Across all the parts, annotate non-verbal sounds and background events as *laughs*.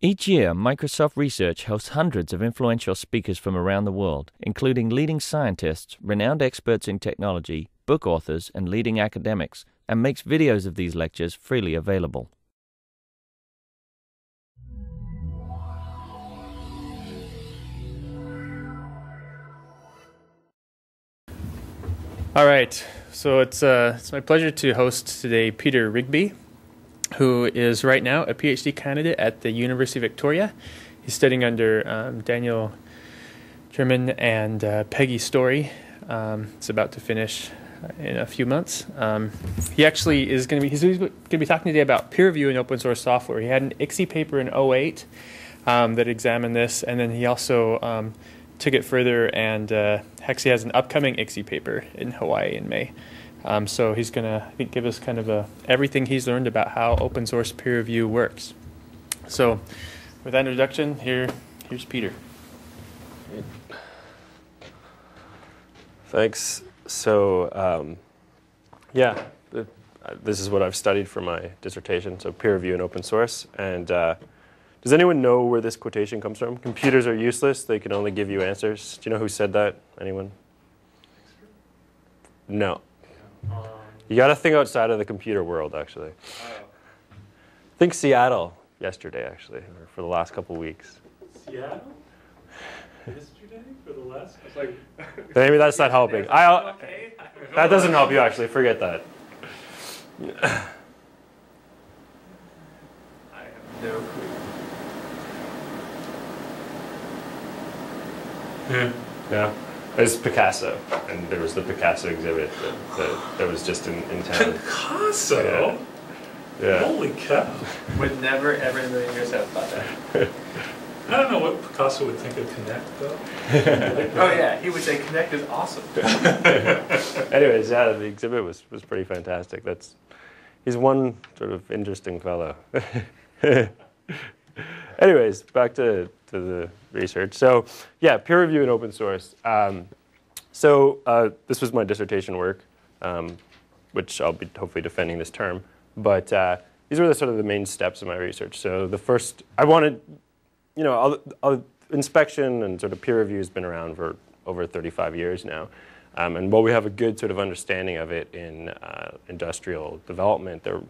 Each year, Microsoft Research hosts hundreds of influential speakers from around the world, including leading scientists, renowned experts in technology, book authors, and leading academics, and makes videos of these lectures freely available. All right, so it's uh, it's my pleasure to host today Peter Rigby, who is right now a PhD candidate at the University of Victoria. He's studying under um, Daniel German and uh, Peggy Storey. Um, it's about to finish in a few months. Um, he actually is going to be he's going to be talking today about peer review in open source software. He had an ICSE paper in 08 um, that examined this, and then he also um, took it further and uh, has an upcoming ICSE paper in Hawaii in May. Um, so he's going to, give us kind of a, everything he's learned about how open source peer review works. So, with that introduction, here, here's Peter. Thanks. So, um, yeah, this is what I've studied for my dissertation. So, peer review and open source. And uh, does anyone know where this quotation comes from? Computers are useless; they can only give you answers. Do you know who said that? Anyone? No. You got to think outside of the computer world, actually. Oh. Think Seattle yesterday, actually, or for the last couple weeks. Seattle? Yesterday? For the last? Like. *laughs* Maybe that's not helping. I, *laughs* that doesn't help you, actually. Forget that. I have no clue. Hmm. Yeah. Yeah. It's Picasso, and there was the Picasso exhibit that, that, that was just in, in town. Picasso? Yeah. Holy cow. Would never, ever in a million years have thought that. I don't know what Picasso would think of Kinect, though. *laughs* Oh, yeah, he would say Kinect is awesome. *laughs* Anyways, yeah, the exhibit was, was pretty fantastic. That's he's one sort of interesting fellow. *laughs* Anyways, back to, to the research. So, yeah, peer review and open source. Um, so uh, this was my dissertation work, um, which I'll be hopefully defending this term. But uh, these were the sort of the main steps of my research. So the first, I wanted, you know, I'll, I'll, inspection and sort of peer review has been around for over 35 years now. Um, and while we have a good sort of understanding of it in uh, industrial development, there,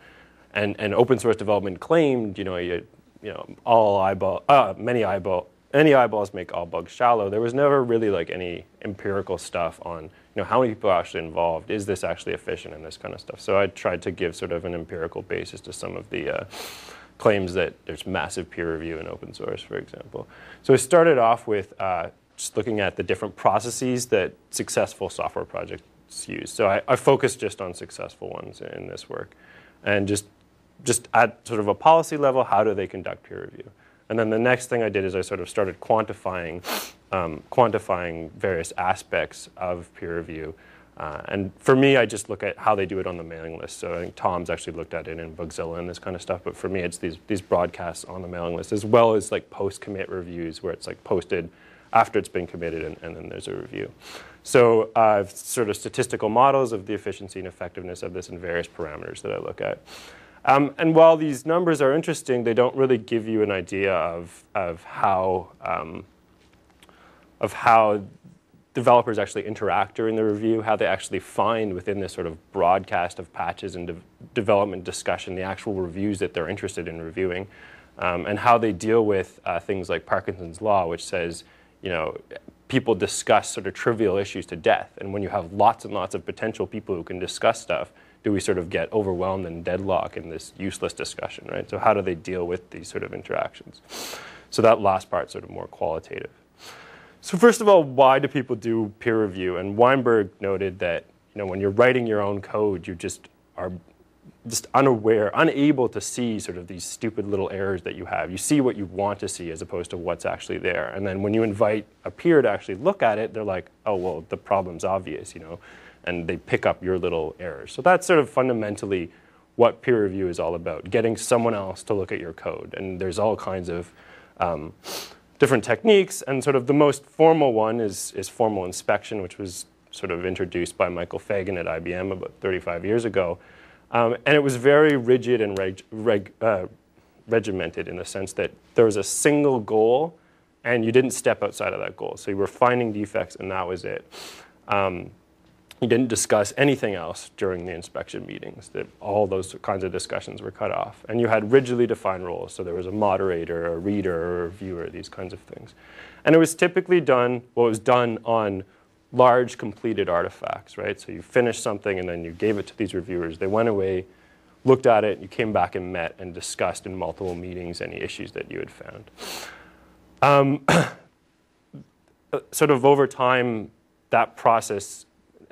and, and open source development claimed, you know, you, you know, all eyeball, uh, many eyeball, any eyeballs make all bugs shallow. There was never really like any empirical stuff on, you know, how many people are actually involved. Is this actually efficient and this kind of stuff. So I tried to give sort of an empirical basis to some of the uh, claims that there's massive peer review in open source, for example. So I started off with uh, just looking at the different processes that successful software projects use. So I, I focused just on successful ones in this work, and just just at sort of a policy level, how do they conduct peer review? And then the next thing I did is I sort of started quantifying, um, quantifying various aspects of peer review. Uh, and for me, I just look at how they do it on the mailing list. So I think Tom's actually looked at it in Bugzilla and this kind of stuff. But for me, it's these, these broadcasts on the mailing list, as well as like post-commit reviews where it's like posted after it's been committed and, and then there's a review. So uh, I've sort of statistical models of the efficiency and effectiveness of this and various parameters that I look at. Um, and while these numbers are interesting, they don't really give you an idea of, of, how, um, of how developers actually interact during the review, how they actually find within this sort of broadcast of patches and de development discussion the actual reviews that they're interested in reviewing, um, and how they deal with uh, things like Parkinson's Law, which says, you know, people discuss sort of trivial issues to death. And when you have lots and lots of potential people who can discuss stuff, do we sort of get overwhelmed and deadlock in this useless discussion, right? So how do they deal with these sort of interactions? So that last part sort of more qualitative. So first of all, why do people do peer review? And Weinberg noted that you know when you're writing your own code, you just are just unaware, unable to see sort of these stupid little errors that you have. You see what you want to see as opposed to what's actually there. And then when you invite a peer to actually look at it, they're like, oh well, the problem's obvious, you know and they pick up your little errors. So that's sort of fundamentally what peer review is all about, getting someone else to look at your code. And there's all kinds of um, different techniques, and sort of the most formal one is, is formal inspection, which was sort of introduced by Michael Fagan at IBM about 35 years ago. Um, and it was very rigid and reg, reg, uh, regimented in the sense that there was a single goal and you didn't step outside of that goal. So you were finding defects and that was it. Um, you didn't discuss anything else during the inspection meetings. That all those kinds of discussions were cut off. And you had rigidly defined roles. So there was a moderator, a reader, a reviewer, these kinds of things. And it was typically done, what well, was done on large completed artifacts, right? So you finished something and then you gave it to these reviewers. They went away, looked at it, you came back and met and discussed in multiple meetings any issues that you had found. Um, *coughs* sort of over time, that process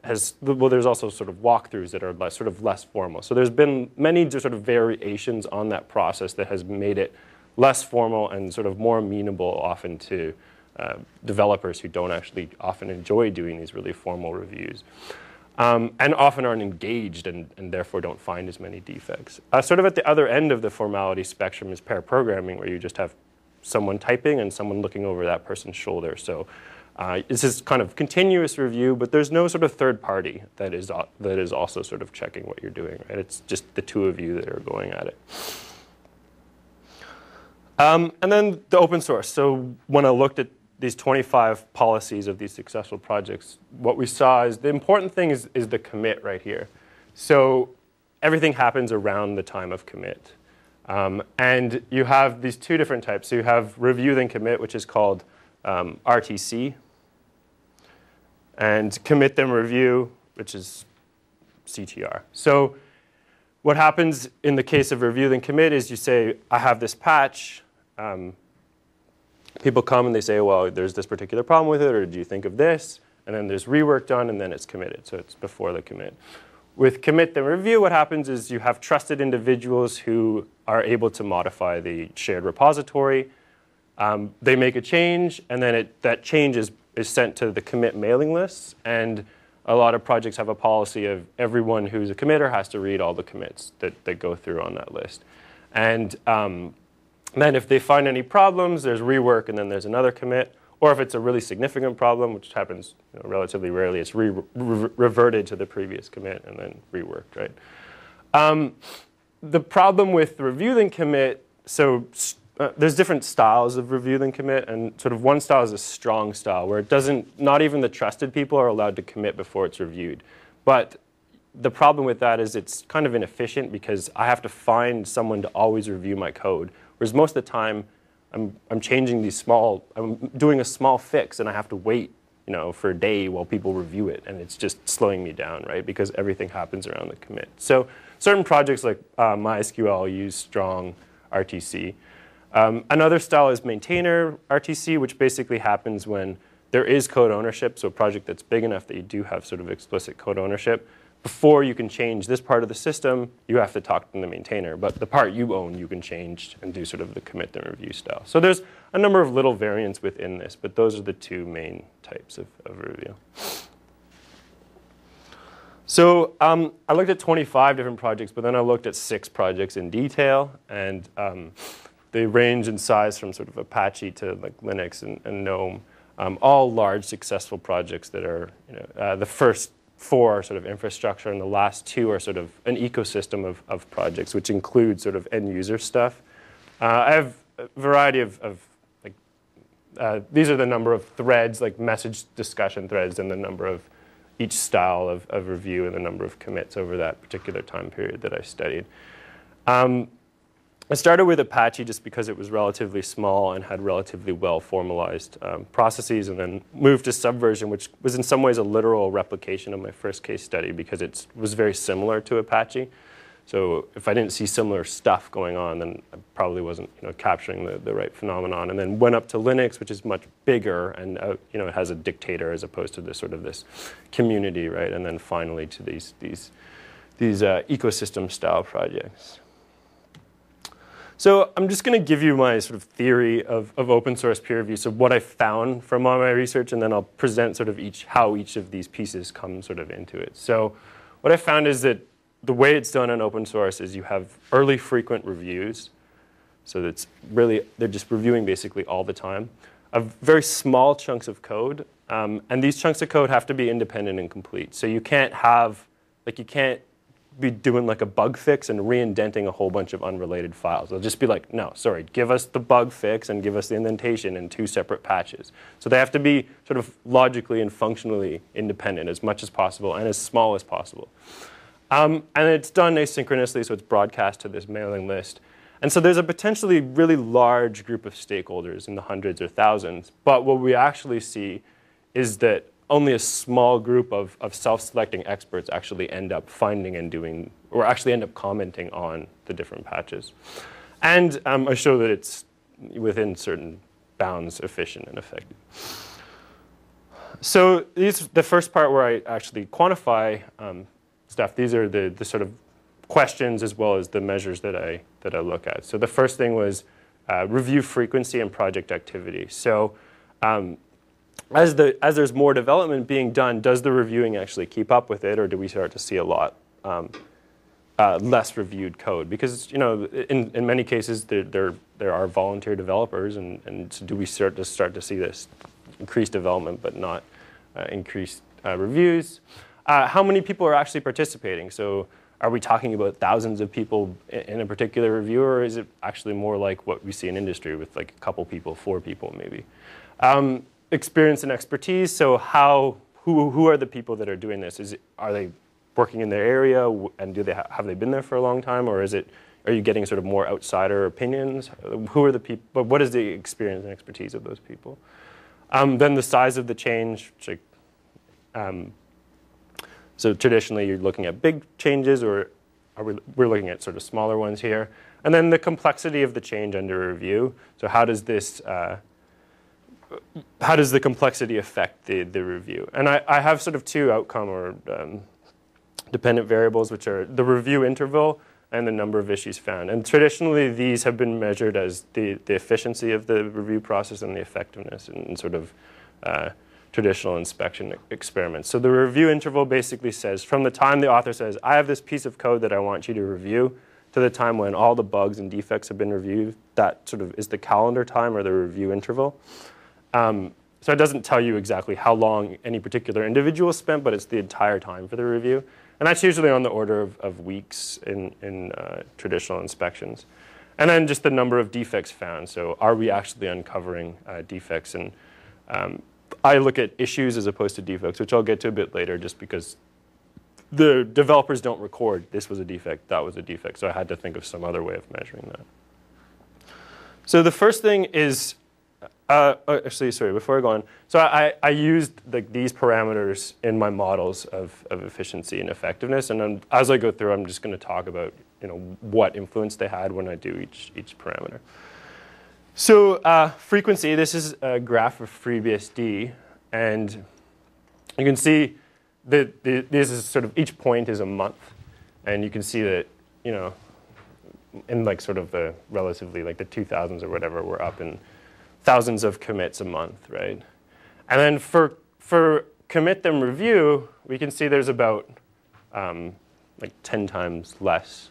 has, well, there's also sort of walkthroughs that are less, sort of less formal. So there's been many sort of variations on that process that has made it less formal and sort of more amenable often to uh, developers who don't actually often enjoy doing these really formal reviews. Um, and often aren't engaged and, and, therefore don't find as many defects. Uh, sort of at the other end of the formality spectrum is pair programming, where you just have someone typing and someone looking over that person's shoulder. So uh, this is kind of continuous review, but there's no sort of third party that is, uh, that is also sort of checking what you're doing. Right? It's just the two of you that are going at it. Um, and then the open source. So when I looked at these 25 policies of these successful projects, what we saw is the important thing is, is the commit right here. So everything happens around the time of commit. Um, and you have these two different types. So you have review then commit, which is called um, RTC, and commit then review, which is CTR. So what happens in the case of review then commit is you say, I have this patch. Um, people come and they say, well, there's this particular problem with it, or do you think of this? And then there's rework done, and then it's committed. So it's before the commit. With commit then review, what happens is you have trusted individuals who are able to modify the shared repository. Um, they make a change, and then it, that change is, is sent to the commit mailing lists. And a lot of projects have a policy of everyone who's a committer has to read all the commits that, that go through on that list. And um, then if they find any problems, there's rework and then there's another commit. Or if it's a really significant problem, which happens you know, relatively rarely, it's re re reverted to the previous commit and then reworked, right? Um, the problem with review then commit, so uh, there's different styles of review than commit, and sort of one style is a strong style where it doesn't, not even the trusted people are allowed to commit before it's reviewed. But the problem with that is it's kind of inefficient because I have to find someone to always review my code. Whereas most of the time, I'm, I'm changing these small, I'm doing a small fix and I have to wait you know, for a day while people review it, and it's just slowing me down, right? Because everything happens around the commit. So certain projects like uh, MySQL use strong RTC. Um, another style is maintainer RTC, which basically happens when there is code ownership, so a project that's big enough that you do have sort of explicit code ownership before you can change this part of the system, you have to talk to the maintainer. But the part you own, you can change and do sort of the commit and review style. So there's a number of little variants within this, but those are the two main types of, of review. So um, I looked at 25 different projects, but then I looked at six projects in detail, and um, they range in size from sort of Apache to like Linux and, and GNOME, um, all large successful projects that are you know, uh, the first four are sort of infrastructure, and the last two are sort of an ecosystem of, of projects, which include sort of end user stuff. Uh, I have a variety of, of like, uh, these are the number of threads, like message discussion threads, and the number of each style of, of review and the number of commits over that particular time period that I studied. Um, I started with Apache just because it was relatively small and had relatively well formalized um, processes, and then moved to Subversion, which was in some ways a literal replication of my first case study because it was very similar to Apache. So if I didn't see similar stuff going on, then I probably wasn't you know, capturing the, the right phenomenon. And then went up to Linux, which is much bigger and uh, you know, it has a dictator as opposed to this sort of this community, right? And then finally to these, these, these uh, ecosystem style projects. So I'm just going to give you my sort of theory of, of open source peer review, so what I found from all my research, and then I'll present sort of each how each of these pieces come sort of into it. So what I found is that the way it's done in open source is you have early frequent reviews. So that's really, they're just reviewing basically all the time of very small chunks of code. Um, and these chunks of code have to be independent and complete. So you can't have, like you can't be doing like a bug fix and re-indenting a whole bunch of unrelated files. They'll just be like, no, sorry, give us the bug fix and give us the indentation in two separate patches. So they have to be sort of logically and functionally independent as much as possible and as small as possible. Um, and it's done asynchronously, so it's broadcast to this mailing list. And so there's a potentially really large group of stakeholders in the hundreds or thousands. But what we actually see is that only a small group of, of self-selecting experts actually end up finding and doing, or actually end up commenting on the different patches. And um, I show that it's within certain bounds efficient and effective. So these, the first part where I actually quantify um, stuff, these are the, the sort of questions as well as the measures that I, that I look at. So the first thing was uh, review frequency and project activity. So um, as, the, as there's more development being done, does the reviewing actually keep up with it, or do we start to see a lot um, uh, less reviewed code? Because you know, in, in many cases, there, there, there are volunteer developers, and, and so do we start to start to see this increased development but not uh, increased uh, reviews? Uh, how many people are actually participating? So are we talking about thousands of people in a particular review, or is it actually more like what we see in industry with like a couple people, four people maybe? Um, experience and expertise. So how who who are the people that are doing this? Is it, are they working in their area and do they ha have they been there for a long time, or is it are you getting sort of more outsider opinions? Who are the people? But what is the experience and expertise of those people? Um, then the size of the change. Um, so traditionally, you're looking at big changes, or we, we're looking at sort of smaller ones here. And then the complexity of the change under review. So how does this uh, how does the complexity affect the, the review? And I, I have sort of two outcome or um, dependent variables, which are the review interval and the number of issues found. And traditionally, these have been measured as the, the efficiency of the review process and the effectiveness in, in sort of uh, traditional inspection experiments. So the review interval basically says from the time the author says, I have this piece of code that I want you to review, to the time when all the bugs and defects have been reviewed, that sort of is the calendar time or the review interval. Um, so it doesn't tell you exactly how long any particular individual spent, but it's the entire time for the review. And that's usually on the order of, of weeks in, in uh, traditional inspections. And then just the number of defects found. So are we actually uncovering uh, defects? And um, I look at issues as opposed to defects, which I'll get to a bit later just because the developers don't record this was a defect, that was a defect. So I had to think of some other way of measuring that. So the first thing is uh, oh, actually, sorry, before I go on, so I, I used the, these parameters in my models of, of efficiency and effectiveness, and then as I go through, I'm just going to talk about you know, what influence they had when I do each, each parameter. So uh, frequency, this is a graph of FreeBSD, and you can see that this is sort of, each point is a month, and you can see that, you know, in like sort of the relatively, like the 2000s or whatever, we're up in thousands of commits a month, right? And then for, for commit then review, we can see there's about um, like 10 times less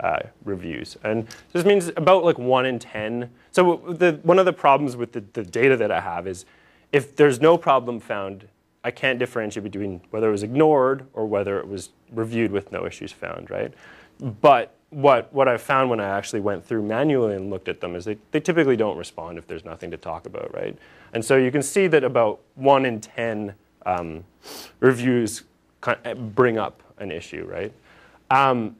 uh, reviews. And this means about like one in 10. So the, one of the problems with the, the data that I have is if there's no problem found, I can't differentiate between whether it was ignored or whether it was reviewed with no issues found, right? But what, what I found when I actually went through manually and looked at them is they, they typically don't respond if there's nothing to talk about, right? And so you can see that about one in 10 um, reviews bring up an issue, right? Um,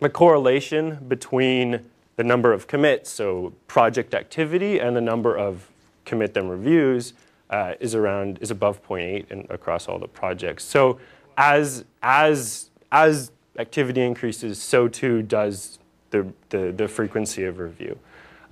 the correlation between the number of commits, so project activity, and the number of commit then reviews uh, is around is above 0.8 across all the projects. So as as as activity increases, so too does the, the, the frequency of review.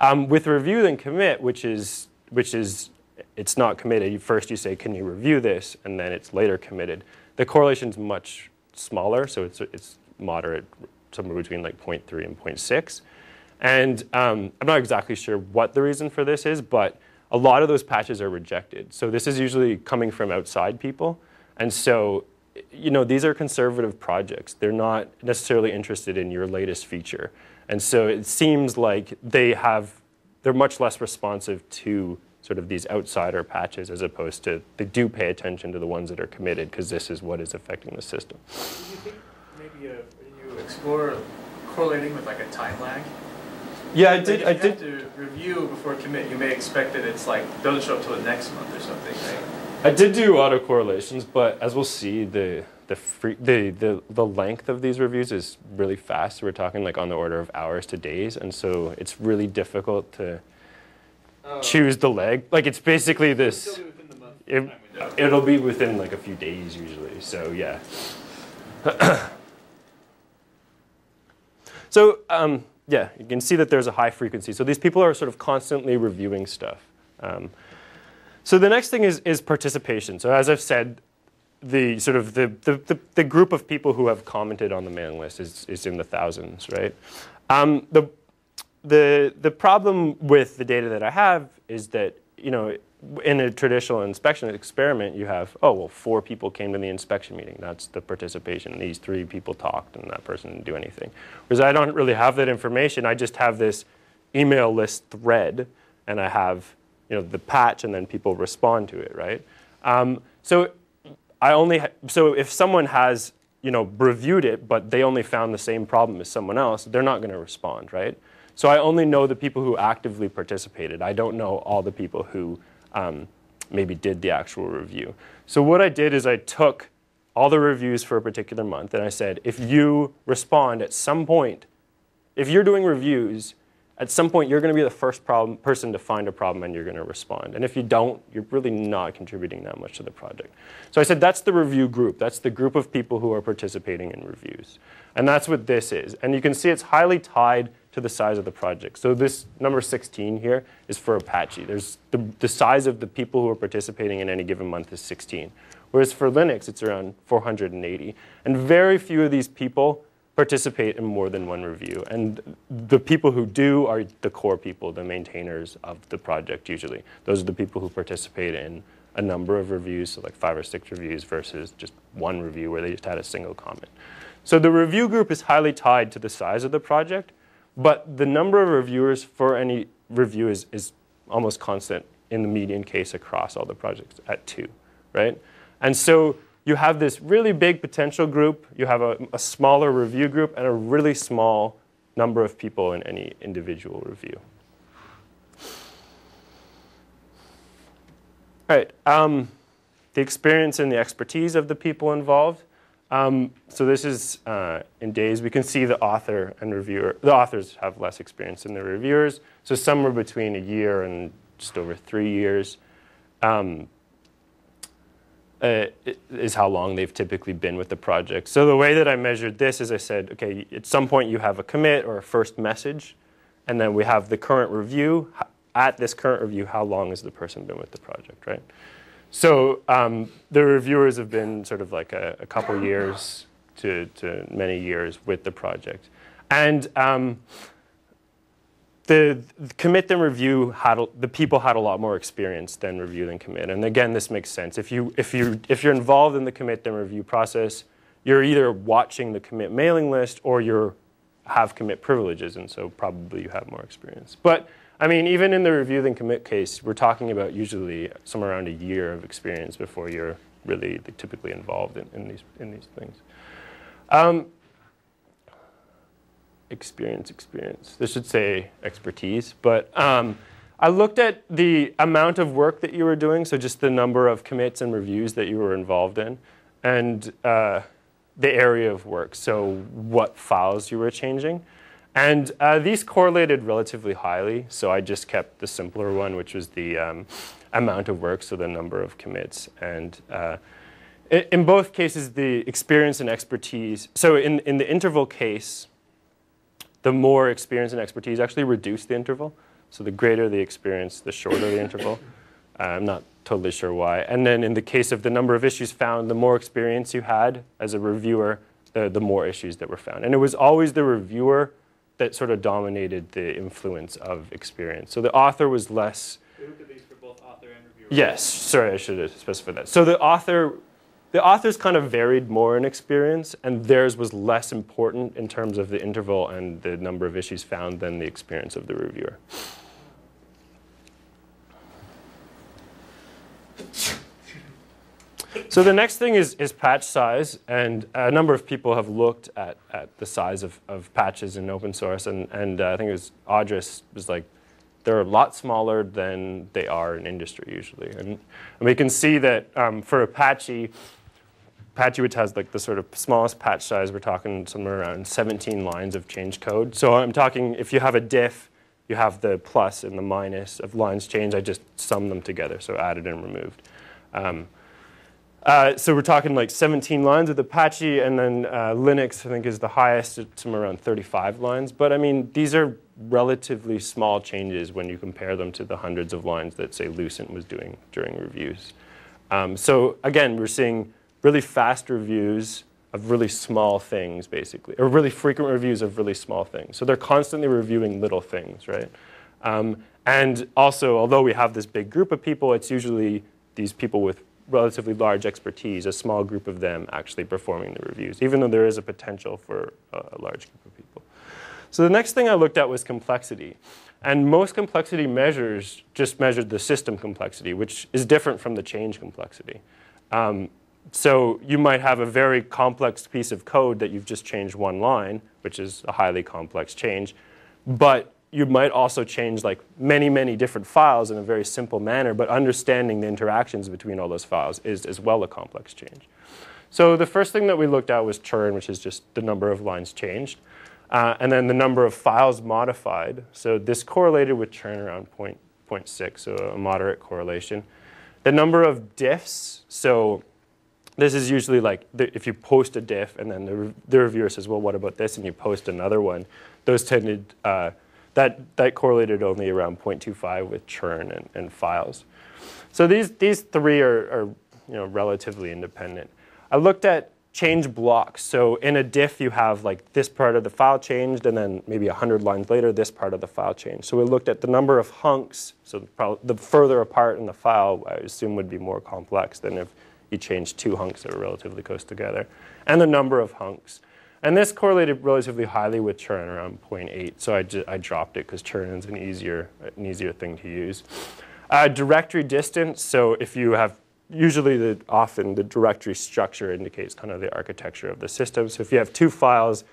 Um, with review then commit, which is, which is it's not committed, first you say, can you review this? And then it's later committed. The correlation is much smaller, so it's, it's moderate, somewhere between like 0.3 and 0.6. And um, I'm not exactly sure what the reason for this is, but a lot of those patches are rejected. So this is usually coming from outside people. And so you know, these are conservative projects. They're not necessarily interested in your latest feature. And so it seems like they have, they're much less responsive to sort of these outsider patches as opposed to, they do pay attention to the ones that are committed because this is what is affecting the system. Do you think maybe a, you explore correlating with like a time lag? Yeah, I Like, did. if I you did. have to review before commit. You may expect that it's like doesn't show up till the next month or something, right? I did do auto correlations, but as we'll see, the the, free, the the the length of these reviews is really fast. We're talking like on the order of hours to days, and so it's really difficult to choose the leg. Like it's basically this. within the month. It, it'll be within like a few days usually. So yeah. *coughs* so um, yeah, you can see that there's a high frequency. So these people are sort of constantly reviewing stuff. Um, so the next thing is, is participation. So as I've said, the sort of the, the, the, group of people who have commented on the mailing list is, is in the thousands, right? Um, the, the, the problem with the data that I have is that, you know, in a traditional inspection experiment, you have, oh, well, four people came to the inspection meeting. That's the participation. These three people talked and that person didn't do anything. Whereas I don't really have that information. I just have this email list thread and I have, you know, the patch and then people respond to it, right? Um, so I only, so if someone has, you know, reviewed it, but they only found the same problem as someone else, they're not going to respond, right? So I only know the people who actively participated. I don't know all the people who um, maybe did the actual review. So what I did is I took all the reviews for a particular month and I said, if you respond at some point, if you're doing reviews, at some point you're going to be the first problem, person to find a problem and you're going to respond. And if you don't, you're really not contributing that much to the project. So I said that's the review group. That's the group of people who are participating in reviews. And that's what this is. And you can see it's highly tied to the size of the project. So this number 16 here is for Apache. There's the, the size of the people who are participating in any given month is 16. Whereas for Linux, it's around 480. And very few of these people participate in more than one review. And the people who do are the core people, the maintainers of the project usually. Those are the people who participate in a number of reviews, so like five or six reviews versus just one review where they just had a single comment. So the review group is highly tied to the size of the project, but the number of reviewers for any review is, is almost constant in the median case across all the projects at two, right? And so you have this really big potential group, you have a, a smaller review group, and a really small number of people in any individual review. All right, um, the experience and the expertise of the people involved. Um, so this is uh, in days. We can see the author and reviewer. The authors have less experience than the reviewers. So somewhere between a year and just over three years um, uh, is how long they've typically been with the project. So the way that I measured this is I said, okay, at some point you have a commit or a first message, and then we have the current review. At this current review, how long has the person been with the project, right? So um, the reviewers have been sort of like a, a couple years to, to, many years with the project. And um, the, the, commit then review had the people had a lot more experience than review than commit. And again, this makes sense. If you if you if you're involved in the commit then review process, you're either watching the commit mailing list or you're have commit privileges, and so probably you have more experience. But I mean, even in the review then commit case, we're talking about usually somewhere around a year of experience before you're really typically involved in, in these in these things. Um, experience, experience. This should say expertise, but um, I looked at the amount of work that you were doing, so just the number of commits and reviews that you were involved in, and uh, the area of work, so what files you were changing. And uh, these correlated relatively highly, so I just kept the simpler one, which was the um, amount of work, so the number of commits. And uh, in both cases, the experience and expertise. So in, in the interval case, the more experience and expertise actually reduce the interval. So the greater the experience, the shorter the interval. Uh, I'm not totally sure why. And then in the case of the number of issues found, the more experience you had as a reviewer, the, the more issues that were found. And it was always the reviewer that sort of dominated the influence of experience. So the author was less. We looked at these for both author and reviewer. Yes, sorry, I should have specified that. So the author, the authors kind of varied more in experience, and theirs was less important in terms of the interval and the number of issues found than the experience of the reviewer. So the next thing is, is patch size, and a number of people have looked at, at the size of, of patches in open source, and, and uh, I think it was Audris was like, they're a lot smaller than they are in industry usually. And, and we can see that um, for Apache, Apache which has like the sort of smallest patch size, we're talking somewhere around 17 lines of change code. So I'm talking, if you have a diff, you have the plus and the minus of lines changed. I just sum them together, so added and removed. Um, uh, so we're talking like 17 lines with Apache, and then uh, Linux, I think, is the highest somewhere around 35 lines. But I mean, these are relatively small changes when you compare them to the hundreds of lines that, say, Lucent was doing during reviews. Um, so again, we're seeing really fast reviews of really small things, basically, or really frequent reviews of really small things. So they're constantly reviewing little things, right? Um, and also, although we have this big group of people, it's usually these people with relatively large expertise, a small group of them actually performing the reviews, even though there is a potential for a large group of people. So the next thing I looked at was complexity. And most complexity measures just measured the system complexity, which is different from the change complexity. Um, so you might have a very complex piece of code that you've just changed one line, which is a highly complex change, but you might also change like many, many different files in a very simple manner, but understanding the interactions between all those files is as well a complex change. So the first thing that we looked at was churn, which is just the number of lines changed. Uh, and then the number of files modified. So this correlated with churn around point, 0.6, so a moderate correlation. The number of diffs, so this is usually like the, if you post a diff and then the, the, reviewer says, well, what about this? And you post another one. Those tended, uh, that, that correlated only around 0.25 with churn and, and files. So these, these three are, are you know, relatively independent. I looked at change blocks. So in a diff, you have like this part of the file changed, and then maybe 100 lines later, this part of the file changed. So we looked at the number of hunks. So the further apart in the file, I assume would be more complex than if you change two hunks that are relatively close together, and the number of hunks. And this correlated relatively highly with churn, around 0.8. So I, I dropped it because churn is an easier, an easier thing to use. Uh, directory distance. So if you have usually the, often the directory structure indicates kind of the architecture of the system. So if you have two files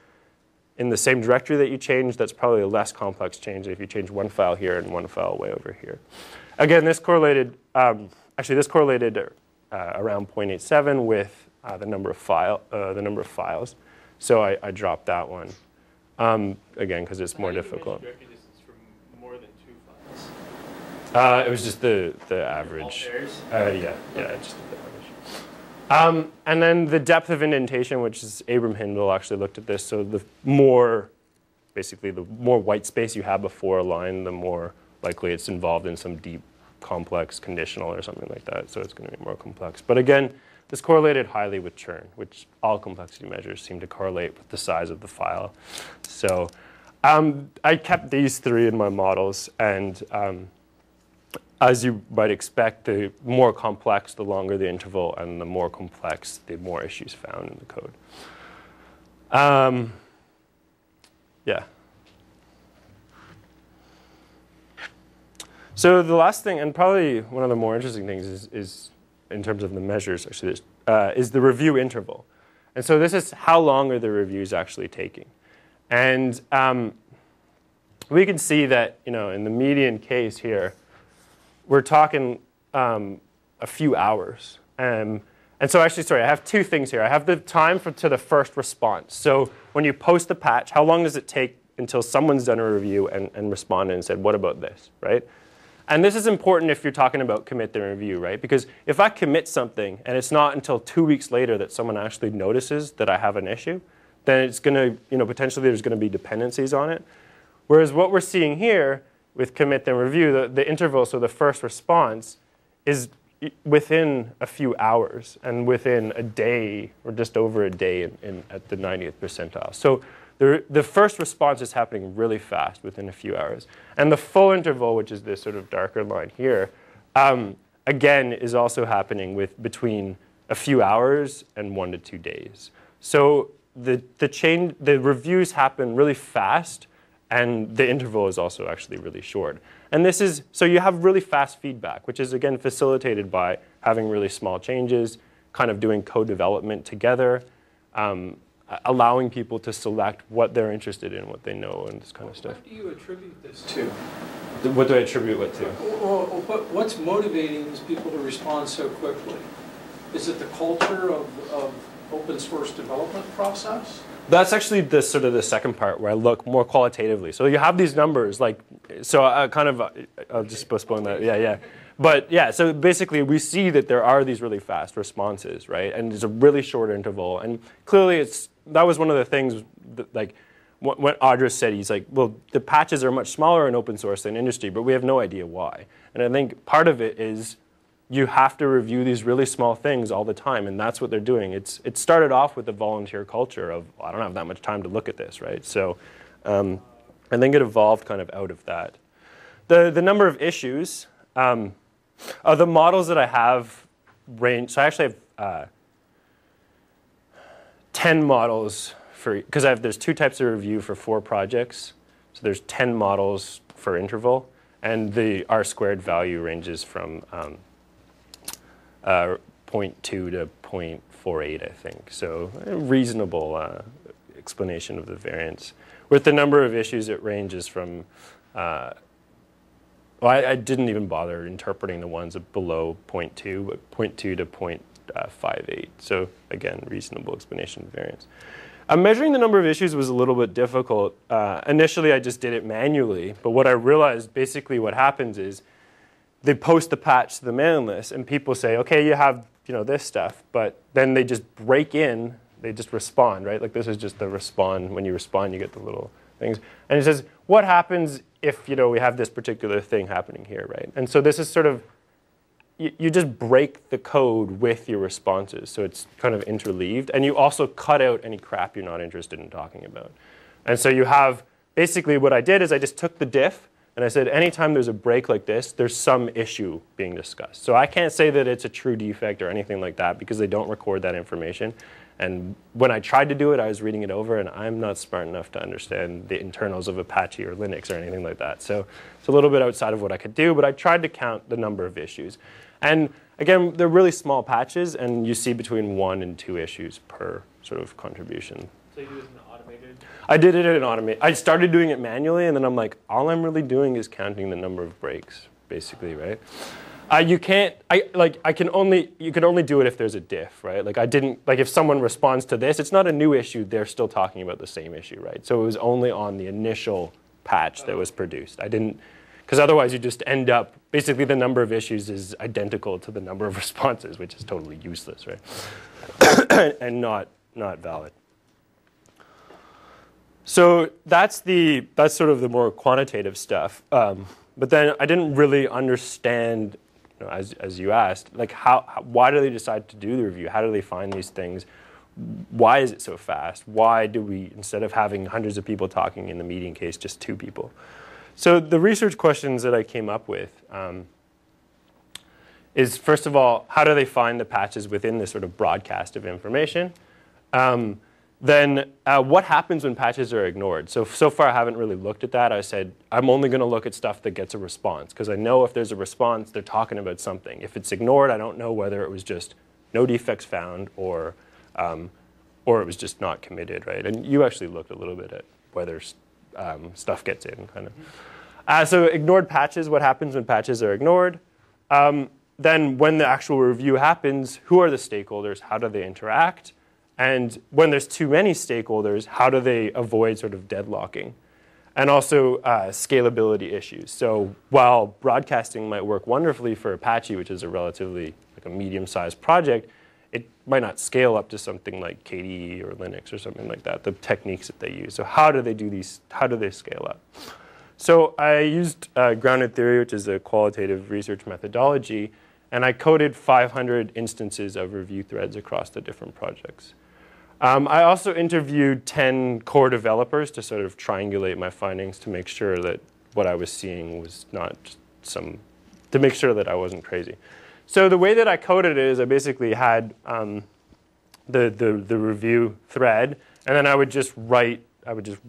in the same directory that you change, that's probably a less complex change than if you change one file here and one file way over here. Again, this correlated, um, actually this correlated uh, around 0.87 with uh, the number of file, uh, the number of files. So I, I dropped that one. Um, again, because it's more difficult. Uh, it was just the, the average. Uh, yeah, yeah, just the average. Um, and then the depth of indentation, which is Abram Hindle actually looked at this. So the more, basically, the more white space you have before a line, the more likely it's involved in some deep, complex conditional or something like that. So it's going to be more complex. But again, this correlated highly with churn, which all complexity measures seem to correlate with the size of the file. So um, I kept these three in my models, and um, as you might expect, the more complex, the longer the interval, and the more complex, the more issues found in the code. Um, yeah. So the last thing, and probably one of the more interesting things is, is in terms of the measures, actually, uh, is the review interval. And so this is how long are the reviews actually taking. And um, we can see that, you know, in the median case here, we're talking um, a few hours. Um, and so actually, sorry, I have two things here. I have the time for, to the first response. So when you post a patch, how long does it take until someone's done a review and, and responded and said, what about this, right? And this is important if you're talking about commit the review, right? Because if I commit something and it's not until two weeks later that someone actually notices that I have an issue, then it's going to, you know, potentially there's going to be dependencies on it. Whereas what we're seeing here with commit then review, the, the interval, so the first response, is within a few hours and within a day or just over a day in, in, at the 90th percentile. So the, the first response is happening really fast within a few hours. And the full interval, which is this sort of darker line here, um, again is also happening with between a few hours and one to two days. So the, the, chain, the reviews happen really fast and the interval is also actually really short. And this is, so you have really fast feedback, which is again facilitated by having really small changes, kind of doing co-development together, um, allowing people to select what they're interested in, what they know, and this kind of stuff. What do you attribute this to? What do I attribute what to? Or, or what, what's motivating these people to respond so quickly? Is it the culture of, of open source development process? That's actually the sort of the second part where I look more qualitatively. So you have these numbers, like, so I kind of, uh, I'll just postpone that. Yeah, yeah. But yeah, so basically we see that there are these really fast responses, right? And it's a really short interval. And clearly it's, that was one of the things that, like, what Audris said, he's like, well, the patches are much smaller in open source than industry, but we have no idea why. And I think part of it is you have to review these really small things all the time, and that's what they're doing. It's, it started off with the volunteer culture of, I don't have that much time to look at this, right? So um, I think it evolved kind of out of that. The, the number of issues, um, uh, the models that I have range, so I actually have uh, 10 models for, because there's two types of review for four projects. So there's 10 models for interval, and the R squared value ranges from um, uh, 0.2 to 0.48, I think. So a reasonable uh, explanation of the variance. With the number of issues, it ranges from, uh, well, I, I, didn't even bother interpreting the ones below 0.2, but 0.2 to 0.58. So again, reasonable explanation of variance. Uh, measuring the number of issues was a little bit difficult. Uh, initially, I just did it manually, but what I realized basically what happens is they post the patch to the mailing list, and people say, okay, you have you know this stuff, but then they just break in, they just respond, right? Like this is just the respond. When you respond, you get the little things, and it says, what happens if you know we have this particular thing happening here, right? And so this is sort of you, just break the code with your responses, so it's kind of interleaved, and you also cut out any crap you're not interested in talking about. And so you have basically what I did is I just took the diff and I said, anytime there's a break like this, there's some issue being discussed. So I can't say that it's a true defect or anything like that because they don't record that information. And when I tried to do it, I was reading it over, and I'm not smart enough to understand the internals of Apache or Linux or anything like that. So it's a little bit outside of what I could do, but I tried to count the number of issues. And again, they're really small patches, and you see between one and two issues per sort of contribution. So you automated? I did it in automate. I started doing it manually, and then I'm like, all I'm really doing is counting the number of breaks, basically, right? Uh, you can't. I like. I can only. You can only do it if there's a diff, right? Like I didn't. Like if someone responds to this, it's not a new issue. They're still talking about the same issue, right? So it was only on the initial patch that was produced. I didn't, because otherwise you just end up. Basically, the number of issues is identical to the number of *laughs* responses, which is totally useless, right? *coughs* and not not valid. So that's the that's sort of the more quantitative stuff. Um, but then I didn't really understand, you know, as as you asked, like how, how, why do they decide to do the review? How do they find these things? Why is it so fast? Why do we instead of having hundreds of people talking in the meeting case, just two people? So the research questions that I came up with. Um, is first of all, how do they find the patches within this sort of broadcast of information? Um, then uh, what happens when patches are ignored? So, so far I haven't really looked at that. I said, I'm only going to look at stuff that gets a response because I know if there's a response, they're talking about something. If it's ignored, I don't know whether it was just no defects found or, um, or it was just not committed, right? And you actually looked a little bit at whether um, stuff gets in, kind of. Uh, so ignored patches, what happens when patches are ignored? Um, then when the actual review happens, who are the stakeholders? How do they interact? And when there's too many stakeholders, how do they avoid sort of deadlocking? And also uh, scalability issues. So while broadcasting might work wonderfully for Apache, which is a relatively like a medium-sized project, might not scale up to something like KDE or Linux or something like that, the techniques that they use. So how do they do these, how do they scale up? So I used uh, grounded theory, which is a qualitative research methodology, and I coded 500 instances of review threads across the different projects. Um, I also interviewed 10 core developers to sort of triangulate my findings to make sure that what I was seeing was not some, to make sure that I wasn't crazy. So the way that I coded it is I basically had um, the, the, the review thread, and then I would just write, I would just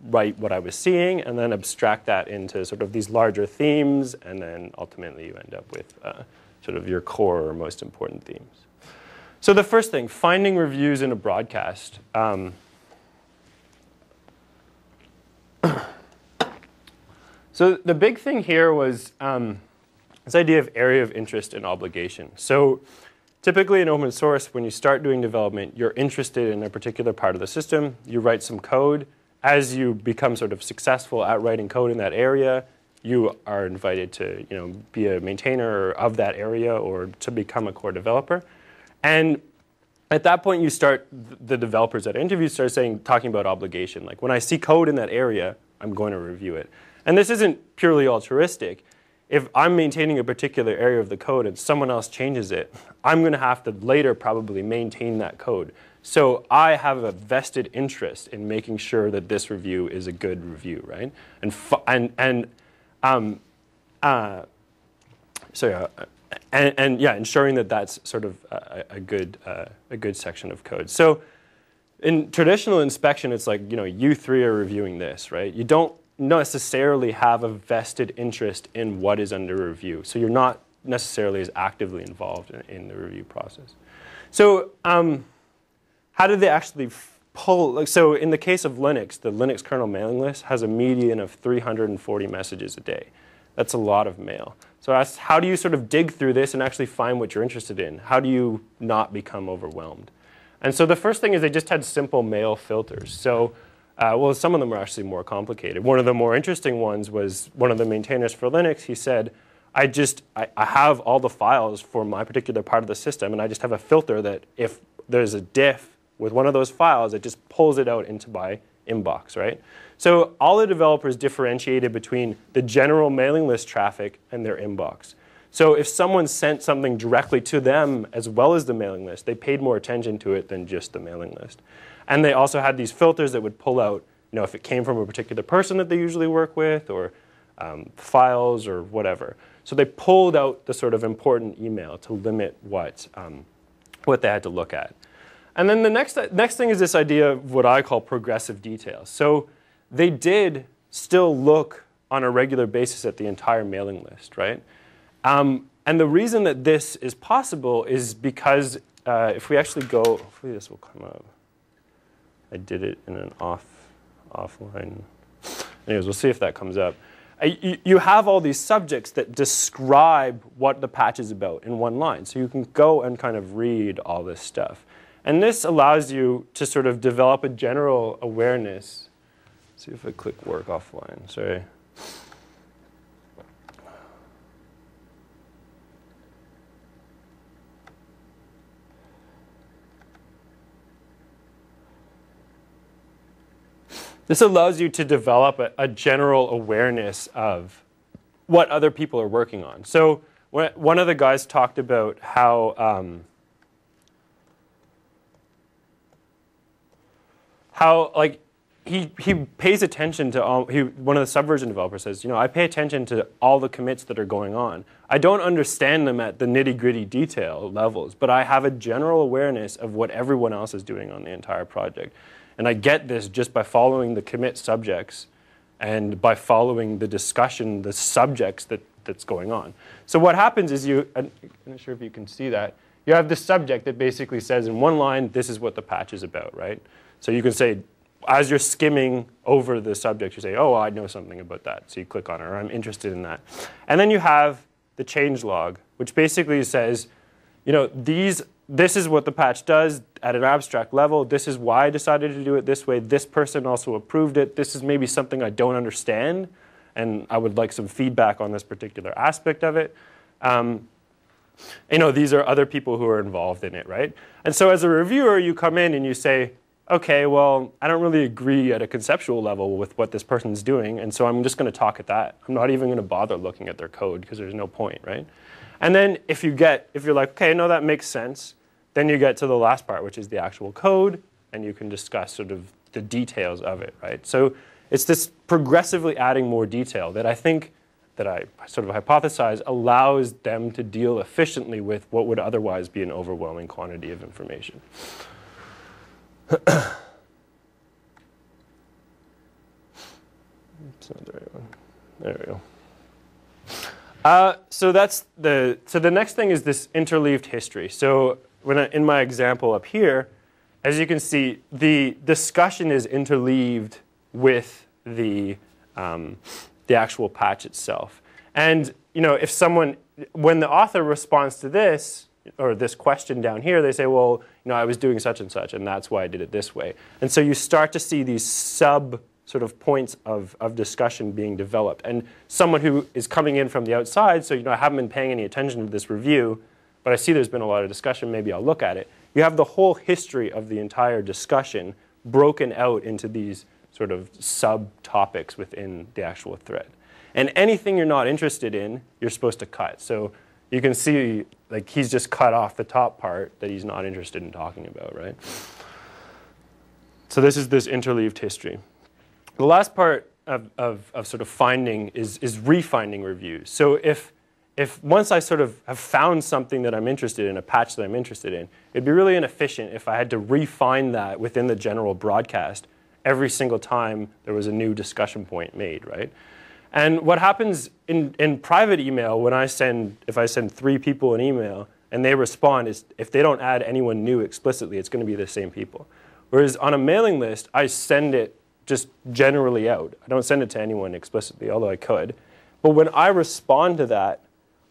write what I was seeing and then abstract that into sort of these larger themes, and then ultimately you end up with uh, sort of your core or most important themes. So the first thing, finding reviews in a broadcast. Um, *coughs* so the big thing here was um, this idea of area of interest and obligation. So typically in open source, when you start doing development, you're interested in a particular part of the system. You write some code. As you become sort of successful at writing code in that area, you are invited to you know, be a maintainer of that area or to become a core developer. And at that point, you start, the developers at interviews start saying, talking about obligation. Like, when I see code in that area, I'm going to review it. And this isn't purely altruistic. If I'm maintaining a particular area of the code and someone else changes it, I'm going to have to later probably maintain that code. So I have a vested interest in making sure that this review is a good review, right? And and and um, uh, so yeah, and, and, yeah, ensuring that that's sort of a, a good uh, a good section of code. So in traditional inspection, it's like you know you three are reviewing this, right? You don't necessarily have a vested interest in what is under review, so you're not necessarily as actively involved in, in the review process. So um, how do they actually pull? Like, so in the case of Linux, the Linux kernel mailing list has a median of 340 messages a day. That's a lot of mail. So ask, how do you sort of dig through this and actually find what you're interested in? How do you not become overwhelmed? And so the first thing is they just had simple mail filters. So, uh, well, some of them were actually more complicated. One of the more interesting ones was one of the maintainers for Linux. He said, I just, I, I have all the files for my particular part of the system, and I just have a filter that if there's a diff with one of those files, it just pulls it out into my inbox, right? So all the developers differentiated between the general mailing list traffic and their inbox. So if someone sent something directly to them as well as the mailing list, they paid more attention to it than just the mailing list. And they also had these filters that would pull out, you know, if it came from a particular person that they usually work with or um, files or whatever. So they pulled out the sort of important email to limit what, um, what they had to look at. And then the next, next thing is this idea of what I call progressive details. So they did still look on a regular basis at the entire mailing list, right? Um, and the reason that this is possible is because uh, if we actually go, hopefully this will come up. I did it in an off offline. Anyways, we'll see if that comes up. You, you have all these subjects that describe what the patch is about in one line. So you can go and kind of read all this stuff. And this allows you to sort of develop a general awareness. Let's see if I click work offline. Sorry. This allows you to develop a, a, general awareness of what other people are working on. So one of the guys talked about how um, how like he he pays attention to all he one of the subversion developers says you know i pay attention to all the commits that are going on i don't understand them at the nitty gritty detail levels but i have a general awareness of what everyone else is doing on the entire project and i get this just by following the commit subjects and by following the discussion the subjects that that's going on so what happens is you i'm not sure if you can see that you have this subject that basically says in one line this is what the patch is about right so you can say, as you're skimming over the subject, you say, oh, I know something about that. So you click on it, or I'm interested in that. And then you have the change log, which basically says, you know, these, this is what the patch does at an abstract level. This is why I decided to do it this way. This person also approved it. This is maybe something I don't understand, and I would like some feedback on this particular aspect of it. Um, you know, these are other people who are involved in it, right? And so as a reviewer, you come in and you say, okay, well, I don't really agree at a conceptual level with what this person's doing, and so I'm just going to talk at that. I'm not even going to bother looking at their code because there's no point, right? And then if you get, if you're like, okay, no, that makes sense, then you get to the last part, which is the actual code, and you can discuss sort of the details of it, right? So it's this progressively adding more detail that I think that I sort of hypothesize allows them to deal efficiently with what would otherwise be an overwhelming quantity of information. *coughs* Oops, not the right one. There we go. Uh, so that's the so the next thing is this interleaved history. So when I, in my example up here, as you can see, the discussion is interleaved with the, um, the actual patch itself. And you know, if someone, when the author responds to this, or this question down here, they say, well, you know, I was doing such and such, and that's why I did it this way. And so you start to see these sub sort of points of, of discussion being developed. And someone who is coming in from the outside, so you know, I haven't been paying any attention to this review, but I see there's been a lot of discussion, maybe I'll look at it. You have the whole history of the entire discussion broken out into these sort of subtopics within the actual thread. And anything you're not interested in, you're supposed to cut. So you can see like he's just cut off the top part that he's not interested in talking about, right? So this is this interleaved history. The last part of, of, of sort of finding is, is refinding reviews. So if, if once I sort of have found something that I'm interested in, a patch that I'm interested in, it'd be really inefficient if I had to refine that within the general broadcast every single time there was a new discussion point made, right? And what happens in, in private email when I send, if I send three people an email and they respond, is if they don't add anyone new explicitly, it's going to be the same people. Whereas on a mailing list, I send it just generally out. I don't send it to anyone explicitly, although I could. But when I respond to that,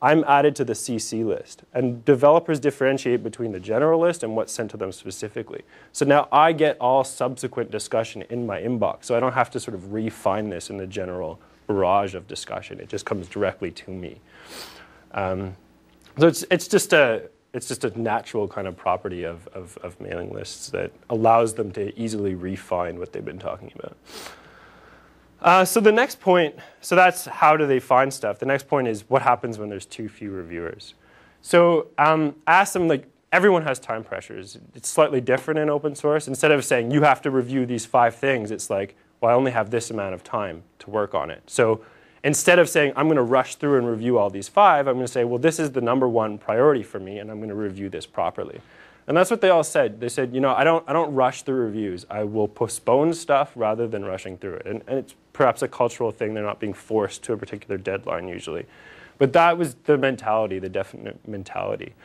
I'm added to the CC list. And developers differentiate between the general list and what's sent to them specifically. So now I get all subsequent discussion in my inbox. So I don't have to sort of refine this in the general barrage of discussion. It just comes directly to me. Um, so it's, it's, just a, it's just a natural kind of property of, of, of, mailing lists that allows them to easily refine what they've been talking about. Uh, so the next point, so that's how do they find stuff. The next point is what happens when there's too few reviewers. So um, ask them, like, everyone has time pressures. It's slightly different in open source. Instead of saying you have to review these five things, it's like, well, I only have this amount of time to work on it. So instead of saying, I'm going to rush through and review all these five, I'm going to say, well, this is the number one priority for me, and I'm going to review this properly. And that's what they all said. They said, you know, I don't, I don't rush through reviews. I will postpone stuff rather than rushing through it. And, and it's perhaps a cultural thing. They're not being forced to a particular deadline usually. But that was the mentality, the definite mentality.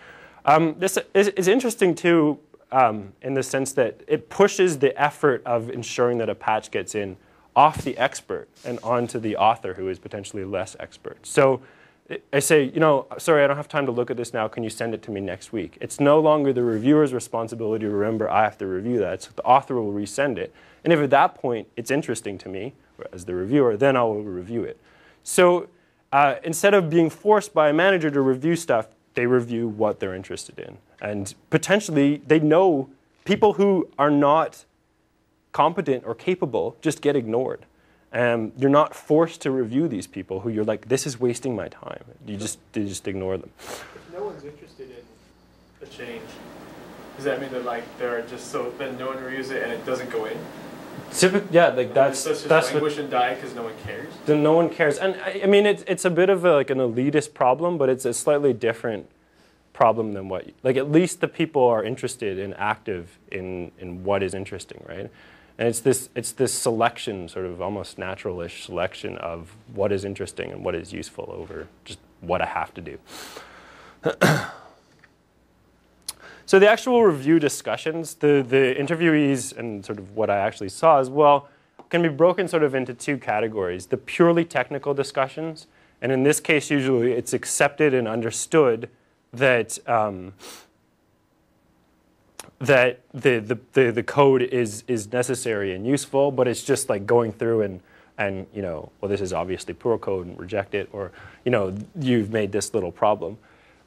Um, this is, is, interesting too um, in the sense that it pushes the effort of ensuring that a patch gets in off the expert and onto the author who is potentially less expert. So I say, you know, sorry, I don't have time to look at this now. Can you send it to me next week? It's no longer the reviewer's responsibility to remember I have to review that. So the author will resend it. And if at that point it's interesting to me as the reviewer, then I will review it. So uh, instead of being forced by a manager to review stuff, they review what they're interested in. And potentially, they know people who are not competent or capable just get ignored. Um, you're not forced to review these people who you're like, this is wasting my time. You just, you just ignore them. If no one's interested in a change, does that mean that like there are just so then no one reviews it and it doesn't go in? Typically, yeah, like that's that's that's languish what, and die because no one cares. Then no one cares, and I, I mean it's it's a bit of a, like an elitist problem, but it's a slightly different problem than what, like at least the people are interested and active in, in what is interesting, right? And it's this, it's this selection, sort of almost natural-ish selection of what is interesting and what is useful over just what I have to do. *clears throat* so the actual review discussions, the, the interviewees and sort of what I actually saw as well, can be broken sort of into two categories. The purely technical discussions, and in this case usually it's accepted and understood that um, that the, the, the, the, code is, is necessary and useful, but it's just like going through and, and, you know, well, this is obviously poor code and reject it, or, you know, you've made this little problem.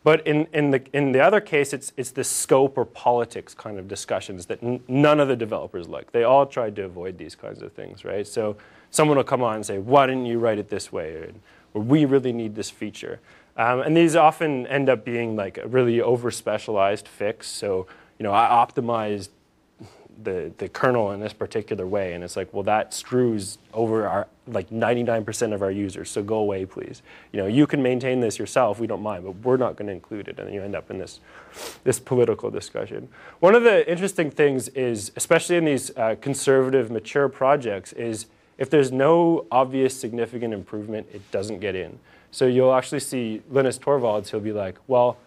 But in, in, the, in the other case, it's, it's the scope or politics kind of discussions that none of the developers like. They all tried to avoid these kinds of things, right? So someone will come on and say, why didn't you write it this way? Or, we really need this feature. Um, and these often end up being like a really over specialized fix. So, you know, I optimized the, the kernel in this particular way. And it's like, well, that screws over our like 99% of our users. So go away, please. You know, you can maintain this yourself. We don't mind, but we're not going to include it. And you end up in this, this political discussion. One of the interesting things is, especially in these uh, conservative, mature projects, is if there's no obvious significant improvement, it doesn't get in. So you'll actually see Linus Torvalds, he'll be like, well,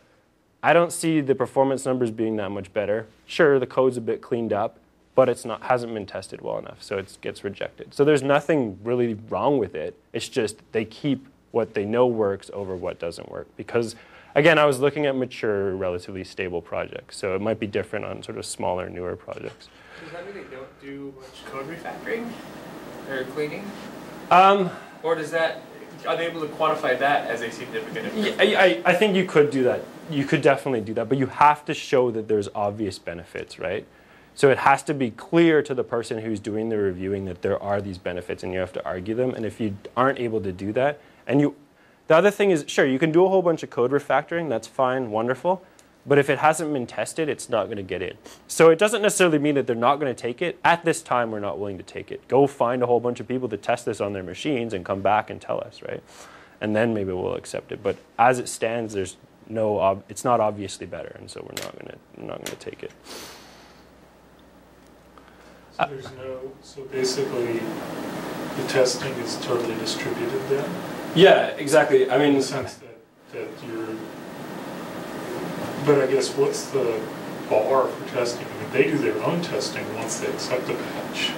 I don't see the performance numbers being that much better. Sure, the code's a bit cleaned up, but it's not hasn't been tested well enough, so it gets rejected. So there's nothing really wrong with it. It's just they keep what they know works over what doesn't work because again, I was looking at mature, relatively stable projects, so it might be different on sort of smaller, newer projects. Does that mean they don't do much code refactoring or cleaning? Um, Or does that, are they able to quantify that as a significant improvement? Yeah, I, I, I think you could do that. You could definitely do that, but you have to show that there's obvious benefits, right? So it has to be clear to the person who's doing the reviewing that there are these benefits and you have to argue them. And if you aren't able to do that, and you, the other thing is, sure, you can do a whole bunch of code refactoring, that's fine, wonderful. But if it hasn't been tested, it's not going to get in. So it doesn't necessarily mean that they're not going to take it. At this time, we're not willing to take it. Go find a whole bunch of people to test this on their machines and come back and tell us, right? And then maybe we'll accept it. But as it stands, there's no, it's not obviously better, and so we're not going to, not going to take it. There's no, so basically, the testing is totally distributed then? Yeah, exactly. I mean, In the sense that, that you're, but I guess what's the bar for testing? I mean, they do their own testing once they accept a patch.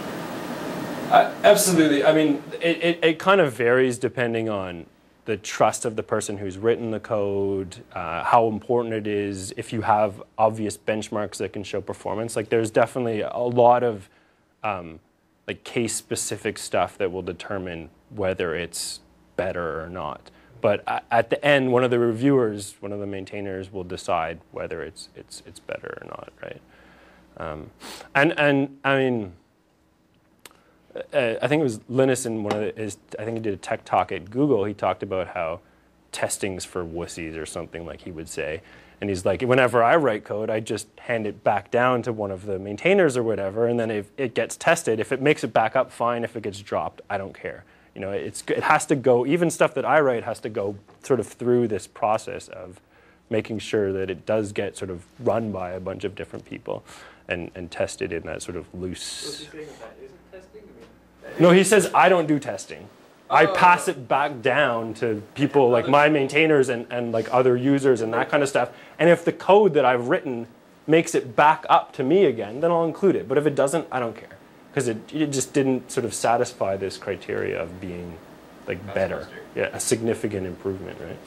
Uh, absolutely. I mean, it, it, it kind of varies depending on the trust of the person who's written the code, uh, how important it is, if you have obvious benchmarks that can show performance. Like, there's definitely a lot of um, like case specific stuff that will determine whether it's better or not. But at the end, one of the reviewers, one of the maintainers, will decide whether it's it's it's better or not, right? Um, and and I mean uh, I think it was Linus in one of his, I think he did a tech talk at Google. He talked about how testing's for wussies or something like he would say. And he's like, whenever I write code, I just hand it back down to one of the maintainers or whatever, and then if it gets tested, if it makes it back up, fine. If it gets dropped, I don't care. You know, it's, it has to go, even stuff that I write has to go sort of through this process of making sure that it does get sort of run by a bunch of different people and, and tested in that sort of loose saying that that isn't testing? I mean, no, he says I don't do testing. I Oh. pass it back down to people like my maintainers and, and like other users and that kind of stuff. And if the code that I've written makes it back up to me again, then I'll include it. But if it doesn't, I don't care. Because it, it just didn't sort of satisfy this criteria of being like better. faster. Yeah, a significant improvement, right?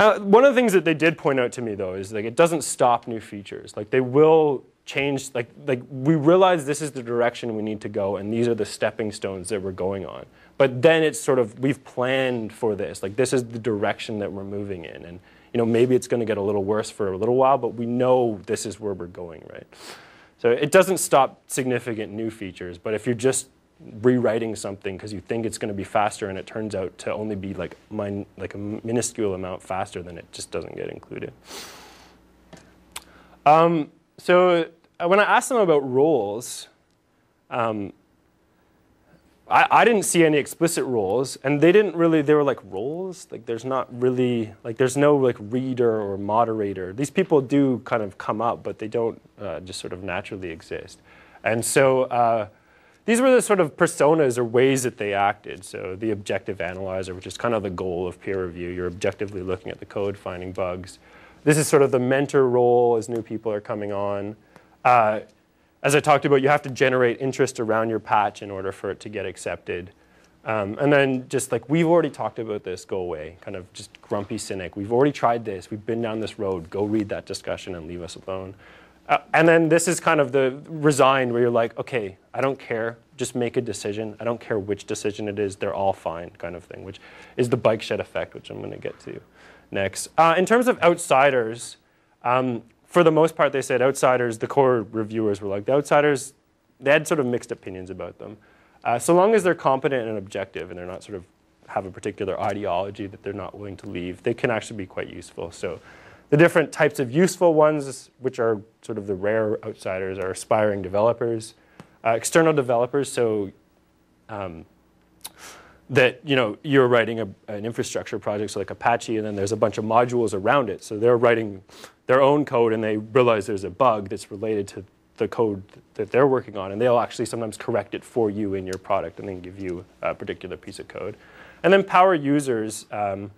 Uh, one of the things that they did point out to me though is like it doesn't stop new features. Like they will change. Like like we realize this is the direction we need to go, and these are the stepping stones that we're going on. But then it's sort of we've planned for this. Like this is the direction that we're moving in, and you know maybe it's going to get a little worse for a little while, but we know this is where we're going, right? So it doesn't stop significant new features, but if you're just rewriting something because you think it's going to be faster and it turns out to only be like min- like a minuscule amount faster, then it just doesn't get included. Um, so uh, when I asked them about roles, um, I, I didn't see any explicit roles, and they didn't really. They were like roles, like there's not really like there's no like reader or moderator. These people do kind of come up, but they don't uh, just sort of naturally exist. And so uh, these were the sort of personas or ways that they acted. So the objective analyzer, which is kind of the goal of peer review, you're objectively looking at the code, finding bugs. This is sort of the mentor role as new people are coming on. Uh, as I talked about, you have to generate interest around your patch in order for it to get accepted. Um, and then just like we've already talked about this, go away. Kind of just grumpy cynic. We've already tried this. We've been down this road. Go read that discussion and leave us alone. Uh, and then this is kind of the resigned where you're like, okay, I don't care. Just make a decision. I don't care which decision it is. They're all fine, kind of thing, which is the bike shed effect, which I'm going to get to next. Uh, in terms of outsiders, um, for the most part, they said outsiders, the core reviewers were like, the outsiders, they had sort of mixed opinions about them. Uh, so long as they're competent and objective and they're not sort of have a particular ideology that they're not willing to leave, they can actually be quite useful. So the different types of useful ones, which are sort of the rare outsiders, are aspiring developers, uh, external developers, so um, that you know you're writing a, an infrastructure project so like Apache, and then there's a bunch of modules around it. So they're writing their own code, and they realize there's a bug that's related to the code that they're working on, and they'll actually sometimes correct it for you in your product, and then give you a particular piece of code. And then power users. Um,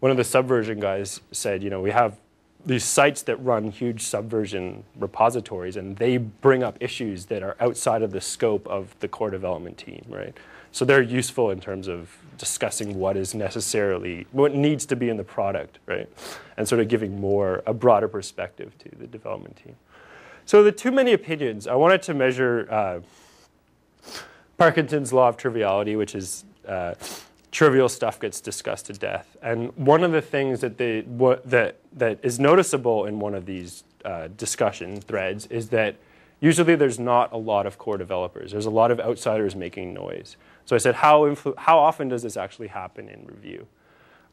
one of the subversion guys said, you know, we have these sites that run huge subversion repositories, and they bring up issues that are outside of the scope of the core development team, right? So they're useful in terms of discussing what is necessarily, what needs to be in the product, right? And sort of giving more, a broader perspective to the development team. So the too many opinions, I wanted to measure uh, Parkinson's law of triviality, which is uh, trivial stuff gets discussed to death. And one of the things that, they, what, that, that is noticeable in one of these uh, discussion threads is that usually there's not a lot of core developers. There's a lot of outsiders making noise. So I said, how, how often does this actually happen in review?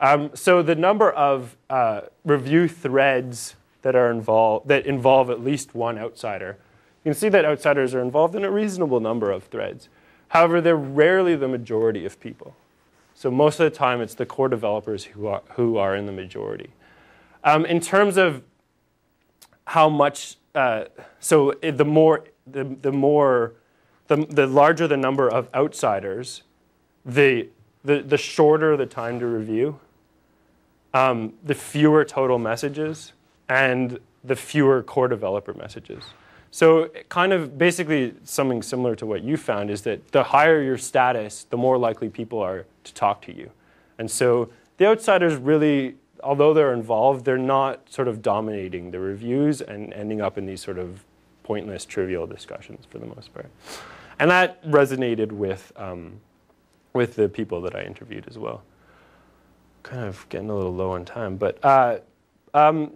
Um, so the number of uh, review threads that are involved that involve at least one outsider. You can see that outsiders are involved in a reasonable number of threads. However, they're rarely the majority of people. So most of the time, it's the core developers who are, who are in the majority. Um, in terms of how much, uh, so the more, the, the more, the, the larger the number of outsiders, the, the, the shorter the time to review, um, the fewer total messages, and the fewer core developer messages. So kind of basically something similar to what you found is that the higher your status, the more likely people are to talk to you. And so the outsiders really, although they're involved, they're not sort of dominating the reviews and ending up in these sort of pointless, trivial discussions for the most part. And that resonated with, um, with the people that I interviewed as well. Kind of getting a little low on time, but uh, um,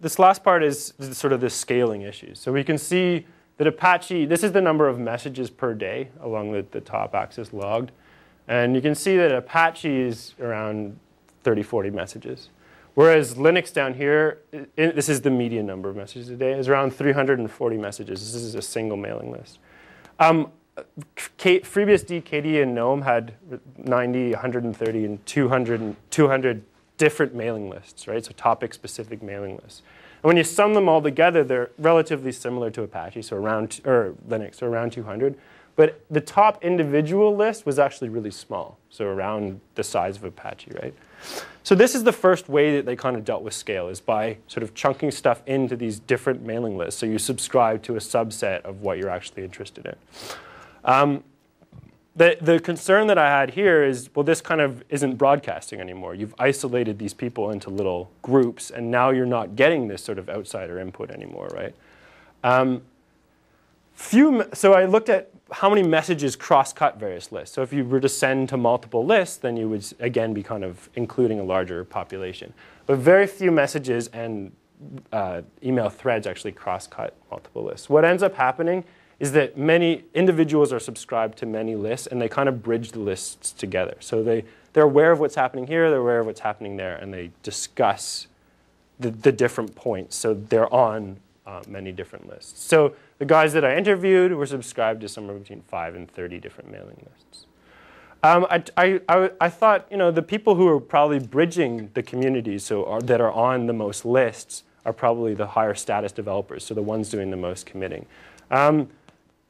this last part is sort of the scaling issues. So we can see that Apache, this is the number of messages per day along the, the top axis logged. And you can see that Apache is around 30, 40 messages. Whereas Linux down here, it, this is the median number of messages a day, is around 340 messages. This is a single mailing list. Um, K, FreeBSD, KDE, and GNOME had 90, 130, and 200, 200 different mailing lists, right? So topic-specific mailing lists. And when you sum them all together, they're relatively similar to Apache, so around, or Linux, so around 200. But the top individual list was actually really small, so around the size of Apache, right? So this is the first way that they kind of dealt with scale, is by sort of chunking stuff into these different mailing lists. So you subscribe to a subset of what you're actually interested in. Um, the, the concern that I had here is, well, this kind of isn't broadcasting anymore. You've isolated these people into little groups, and now you're not getting this sort of outsider input anymore, right? Um, few, so I looked at how many messages cross-cut various lists. So if you were to send to multiple lists, then you would, again, be kind of including a larger population. But very few messages and uh, email threads actually cross-cut multiple lists. What ends up happening is that many individuals are subscribed to many lists and they kind of bridge the lists together. So they, they're aware of what's happening here, they're aware of what's happening there, and they discuss the, the different points. So they're on uh, many different lists. So the guys that I interviewed were subscribed to somewhere between 5 and 30 different mailing lists. Um, I, I, I, I, thought, you know, the people who are probably bridging the community, so are, that are on the most lists, are probably the higher status developers, so the ones doing the most committing. Um,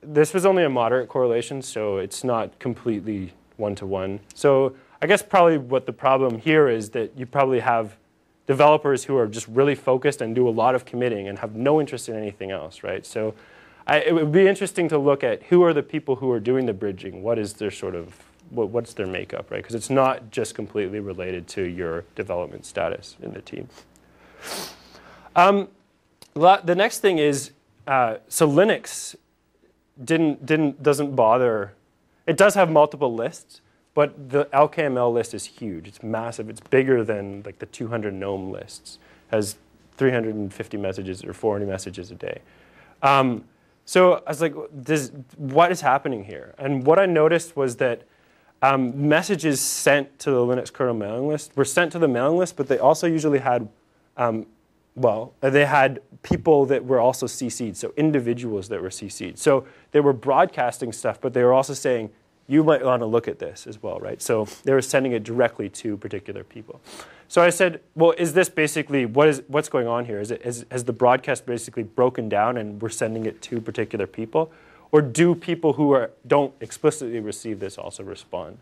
this was only a moderate correlation, so it's not completely one-to-one. -one. So I guess probably what the problem here is that you probably have developers who are just really focused and do a lot of committing and have no interest in anything else, right? So I, it would be interesting to look at who are the people who are doing the bridging. What is their sort of, what, what's their makeup, right? Because it's not just completely related to your development status in the team. Um, the next thing is, uh, so Linux didn't, didn't, doesn't bother. It does have multiple lists, but the LKML list is huge. It's massive. It's bigger than like the 200 GNOME lists. It has 350 messages or 400 messages a day. Um, so I was like, what is happening here? And what I noticed was that um, messages sent to the Linux kernel mailing list were sent to the mailing list, but they also usually had um, well, they had people that were also CC'd, so individuals that were CC'd. So they were broadcasting stuff, but they were also saying, you might want to look at this as well, right? So they were sending it directly to particular people. So I said, well, is this basically, what is, what's going on here? Is it, is, has the broadcast basically broken down and we're sending it to particular people? Or do people who are, don't explicitly receive this also respond?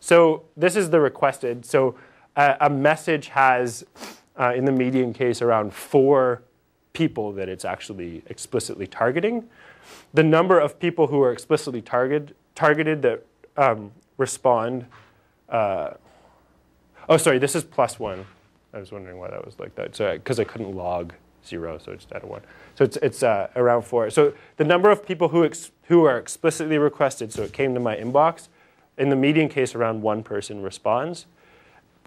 So this is the requested. So a, a message has, uh, in the median case, around four people that it's actually explicitly targeting. The number of people who are explicitly target, targeted that um, respond. Uh, oh, sorry, this is plus one. I was wondering why that was like that. So because I couldn't log zero, so it's added one. So it's, it's uh, around four. So the number of people who, who are explicitly requested, so it came to my inbox, in the median case, around one person responds.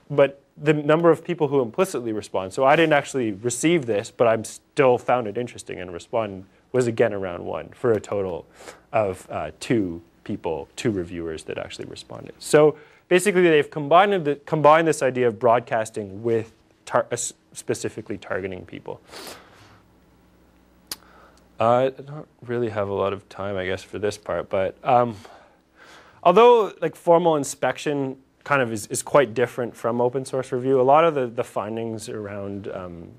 But the number of people who implicitly respond, so I didn't actually receive this, but I'm still found it interesting and respond was again around one for a total of uh, two people, to reviewers that actually responded. So basically, they've combined, the, combined this idea of broadcasting with tar- uh, specifically targeting people. I don't really have a lot of time, I guess, for this part, but um, although like formal inspection kind of is, is quite different from open source review, a lot of the, the findings around um,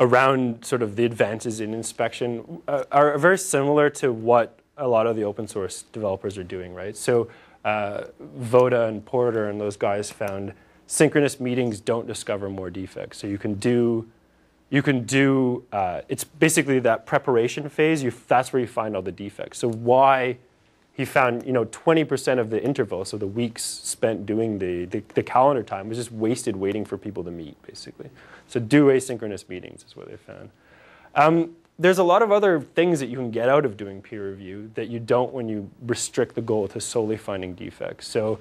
around sort of the advances in inspection uh, are very similar to what a lot of the open source developers are doing, right? So uh, Votta and Porter and those guys found synchronous meetings don't discover more defects. So you can do you can do, uh, it's basically that preparation phase, you, that's where you find all the defects. So why he found, you know, 20% of the interval, so the weeks spent doing the, the, the, calendar time was just wasted waiting for people to meet, basically. So do asynchronous meetings is what they found. Um, there's a lot of other things that you can get out of doing peer review that you don't when you restrict the goal to solely finding defects. So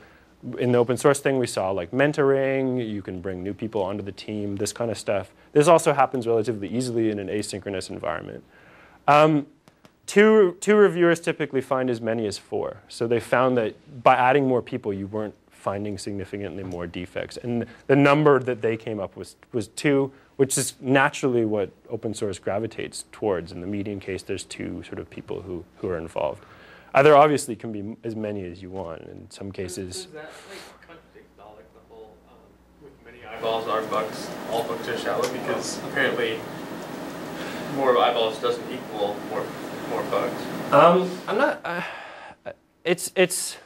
in the open source thing, we saw like mentoring, you can bring new people onto the team, this kind of stuff. This also happens relatively easily in an asynchronous environment. Um, two, two reviewers typically find as many as four. So they found that by adding more people, you weren't finding significantly more defects. And the number that they came up with was two, which is naturally what open source gravitates towards. In the median case, there's two sort of people who, who are involved. Uh, there obviously can be as many as you want. In some cases. Does, that like contradict all like the whole um, with many eyeballs are bugs, all bugs are shallow because apparently more eyeballs doesn't equal more more bugs. Um, I'm not. Uh, it's it's.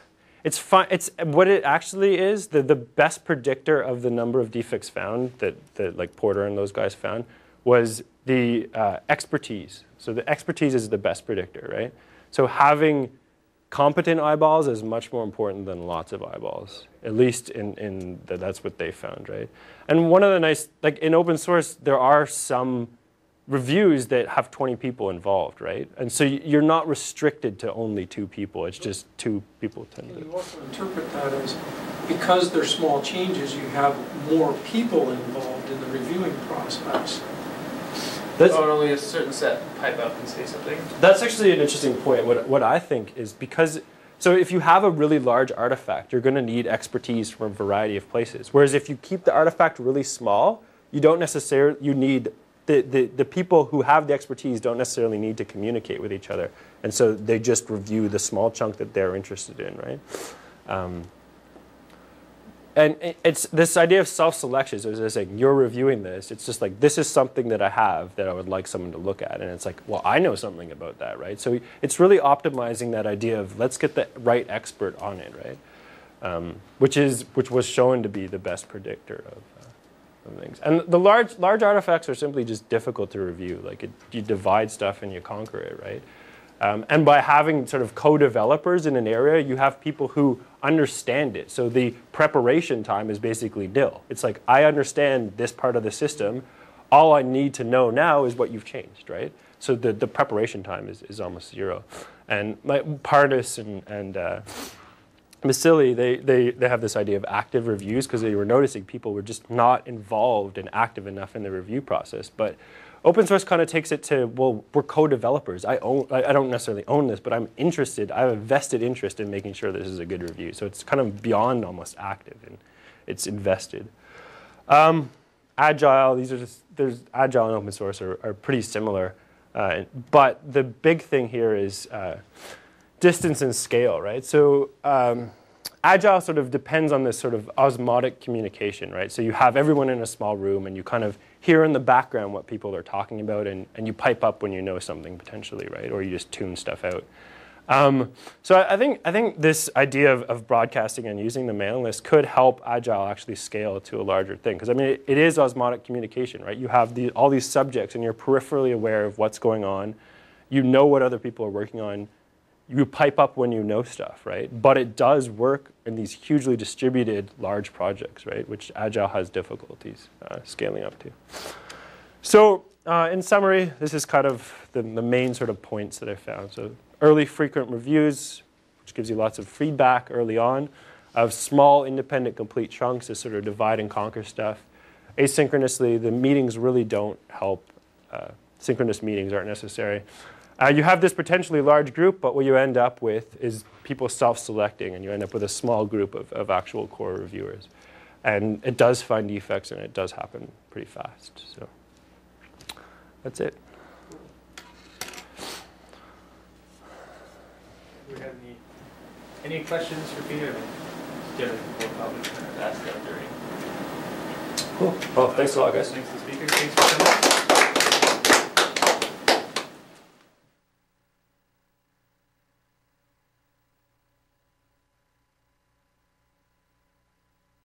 It's fine. It's what it actually is. The, the best predictor of the number of defects found that, that like Porter and those guys found was the uh, expertise. So the expertise is the best predictor, right? So having competent eyeballs is much more important than lots of eyeballs. At least in, in the, that's what they found, right? And one of the nice, like in open source, there are some reviews that have 20 people involved, right? And so you're not restricted to only two people. It's just two people tend to. you also interpret that as because they're small changes, you have more people involved in the reviewing process. That's, oh, only a certain set pipe up and say something. That's actually an interesting point. What, what I think is because, so if you have a really large artifact, you're going to need expertise from a variety of places. Whereas if you keep the artifact really small, you don't necessarily, you need, the, the, the people who have the expertise don't necessarily need to communicate with each other. And so they just review the small chunk that they're interested in, right? Um, and it's this idea of self-selection. So it's like you're reviewing this. It's just like this is something that I have that I would like someone to look at, and it's like, well, I know something about that, right? So it's really optimizing that idea of let's get the right expert on it, right? Um, which is which was shown to be the best predictor of, of, things. And the large large artifacts are simply just difficult to review. Like it, you divide stuff and you conquer it, right? Um, and by having sort of co-developers in an area, you have people who understand it. So the preparation time is basically nil. It's like, I understand this part of the system. All I need to know now is what you've changed, right? So the, the preparation time is, is almost zero. And my, Parnas and, and uh, Basili, they, they, they have this idea of active reviews because they were noticing people were just not involved and active enough in the review process. But Open source kind of takes it to, well, we're co-developers. I, own, I don't necessarily own this, but I'm interested. I have a vested interest in making sure this is a good review. So it's kind of beyond almost active, and it's invested. Um, agile, these are just, there's agile and open source are, are pretty similar. Uh, but the big thing here is uh, distance and scale, right? So um, agile sort of depends on this sort of osmotic communication, right? So you have everyone in a small room and you kind of hear in the background what people are talking about and, and you pipe up when you know something potentially, right? Or you just tune stuff out. Um, so I, I think I think this idea of, of broadcasting and using the mailing list could help Agile actually scale to a larger thing. Because I mean, it, it is osmotic communication, right? You have the, all these subjects, and you're peripherally aware of what's going on. You know what other people are working on. You pipe up when you know stuff, right? But it does work in these hugely distributed large projects, right? Which Agile has difficulties uh, scaling up to. So uh, in summary, this is kind of the, the main sort of points that I found. So early frequent reviews, which gives you lots of feedback early on, of small independent complete chunks to sort of divide and conquer stuff. Asynchronously, the meetings really don't help. Uh, synchronous meetings aren't necessary. Uh, you have this potentially large group, but what you end up with is people self-selecting, and you end up with a small group of, of actual core reviewers. And it does find defects, and it does happen pretty fast. So that's it. Do we have any, any questions for Peter? Generally, we'll probably ask that during. Cool. Well, thanks a lot, guys. Thanks to the speakers. Thanks for coming.